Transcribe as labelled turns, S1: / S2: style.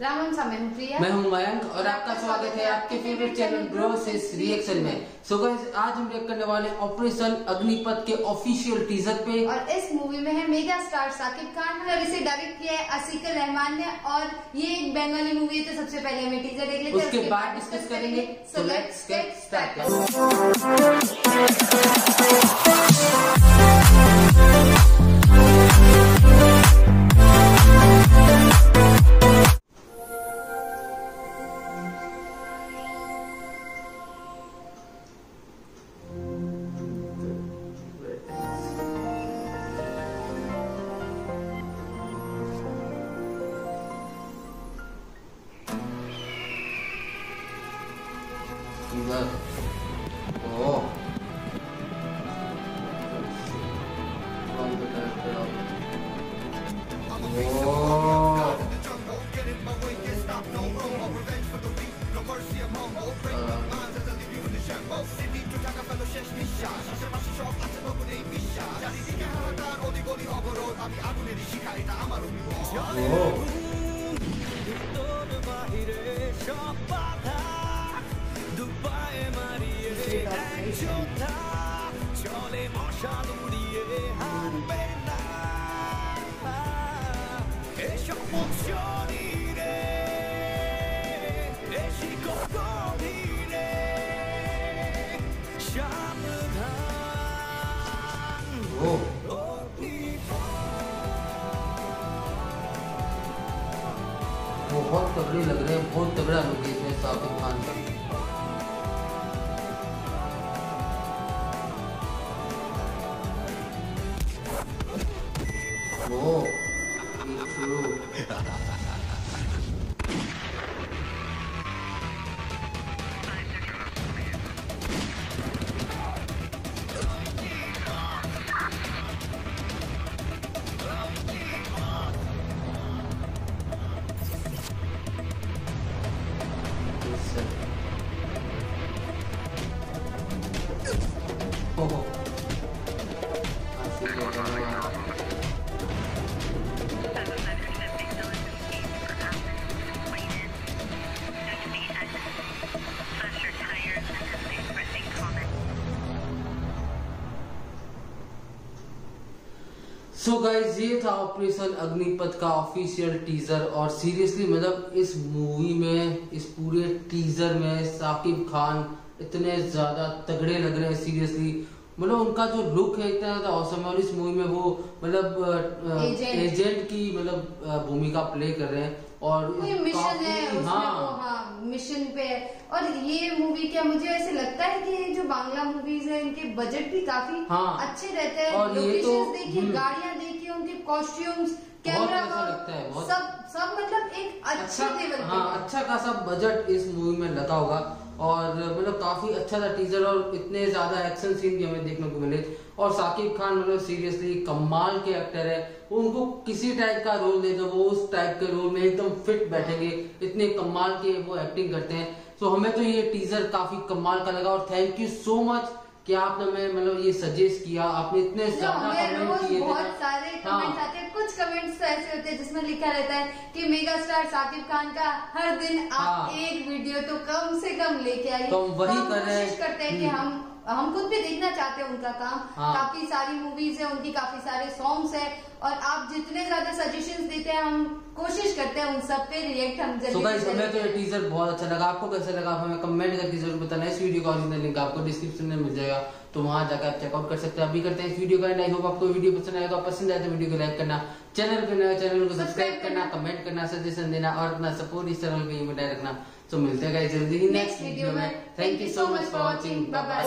S1: मैं हूँ
S2: मयंक और आपका स्वागत है आपके फेवरेट चैनल ब्रोसिस रिएक्शन में। सो गाइस आज हम रिएक्ट करने वाले ऑपरेशन अग्निपथ के ऑफिशियल टीजर पे।
S1: और इस मूवी में है मेगा स्टार साकिब खान और इसे डायरेक्ट किया है असीकर रहमान ने। और ये एक बंगाली मूवी है तो सबसे पहले हमें टीजर देख लेते हैं
S2: उसके बाद डिस्कस करेंगे।
S1: So let's get started
S2: Oh. Oh. बहुत तगड़े लग रहे हैं बहुत तगड़ा लुक है इसमें साकिब खान का ओहो सो so गाइज़ ये था ऑपरेशन अग्निपथ का ऑफिशियल टीजर और सीरियसली मतलब इस मूवी में, इस पूरे टीजर में साकिब खान इतने ज़्यादा तगड़े लग रहे हैं सीरियसली मतलब उनका जो लुक है इतना ज़्यादा औसम है और इस मूवी में वो मतलब. एजेंट की मतलब भूमिका प्ले कर रहे हैं और
S1: मिशन है उसमें
S2: हाँ
S1: वो हाँ मिशन पे है और ये मूवी क्या मुझे ऐसे लगता है कि ये जो बांग्ला मूवीज़ है इनके बजट भी काफ़ी
S2: हाँ।
S1: अच्छे रहते हैं
S2: और ये तो-
S1: देखिए
S2: हम्म।
S1: गाड़ियाँ देखिए उनके कॉस्ट्यूम्स कैमरा
S2: ऐसा लगता है, बहुत-
S1: सब सब मतलब एक अच्छे
S2: अच्छा
S1: लेवल
S2: हाँ अच्छा खासा बजट इस मूवी में लगा होगा और मतलब काफ़ी अच्छा था टीजर और इतने ज़्यादा एक्शन सीन भी हमें देखने को मिले। और साकिब खान मतलब सीरियसली कमाल के एक्टर है। उनको किसी टाइप का रोल दे दो वो उस टाइप के रोल में एकदम फिट बैठेंगे। इतने कमाल के वो एक्टिंग करते हैं। तो हमें तो ये टीजर काफ़ी कमाल का लगा और थैंक यू सो मच कि आपने हमें मतलब ये सजेस्ट किया आपने इतने
S1: रोज
S2: किए
S1: बहुत सारे
S2: हाँ।
S1: कमेंट्स आते हैं कुछ कमेंट्स तो ऐसे होते हैं जिसमें लिखा रहता है कि मेगा स्टार साकिब खान का हर दिन आप
S2: हाँ।
S1: एक वीडियो तो कम से कम लेके आइए
S2: तो हम वही कर रहे हैं।
S1: करते हैं कि
S2: हम्म।
S1: हम हम खुद भी देखना चाहते हैं उनका काम
S2: हाँ।
S1: काफ़ी सारी मूवीज़ है उनकी काफ़ी सारे सॉन्ग्स है और आप जितने ज़्यादा सजेशंस देते हैं हम कोशिश करते हैं उन सब पे रिएक्ट हम जल्दी
S2: गाइस
S1: से
S2: हमें तो ये टीजर बहुत अच्छा लगा। आपको कैसे लगा? आप हमें कमेंट करके ज़रूर बताना। इस वीडियो का ओरिजिनल लिंक आपको डिस्क्रिप्शन में मिल जाएगा। तो वहाँ जाकर आप चेकआउट कर सकते हैं। अभी करते हैं इस वीडियो का आई होप आपको वीडियो पसंद आएगा पसंद आए तो वीडियो को लाइक करना। चैनल पे नया चैनल को सब्सक्राइब करना। कमेंट करना सजेशन देना और अपना सपोर्ट इस चैनल पे बनाए रखना। तो मिलते हैं गाइस जल्दी ही
S1: नेक्स्ट वीडियो में।
S2: Thank you so much for watching
S1: bye